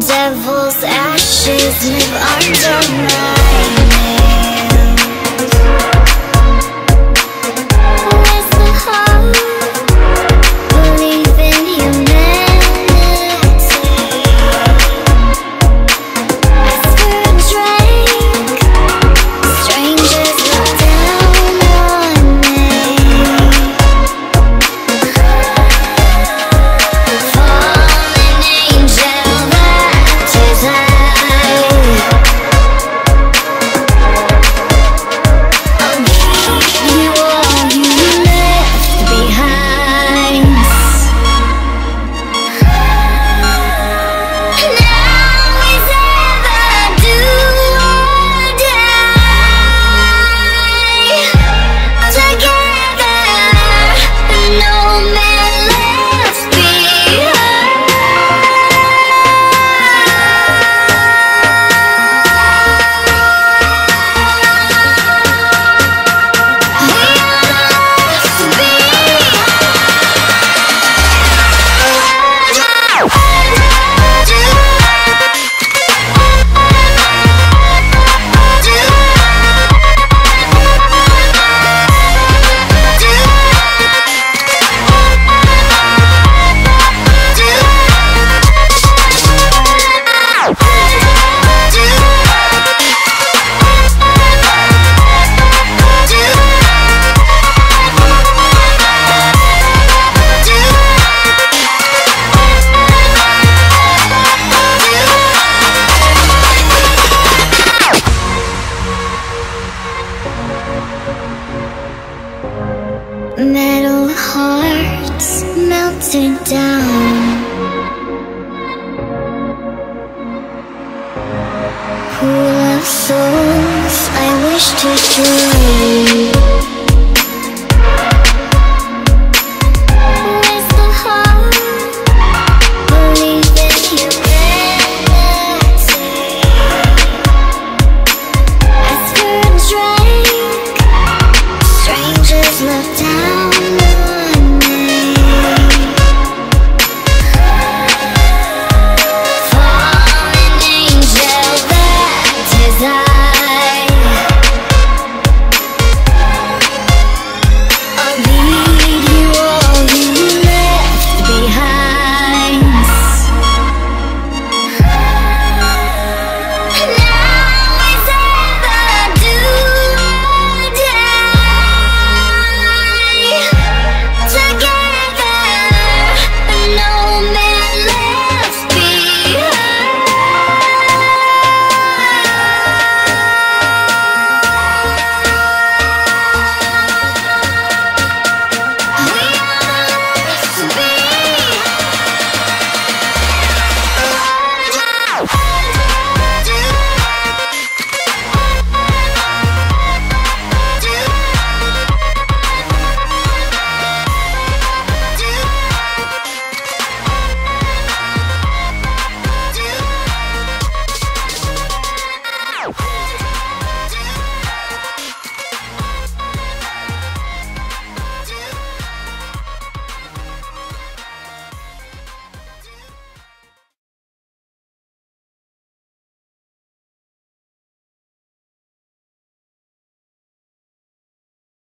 Devil's ashes live under my souls I wish to dream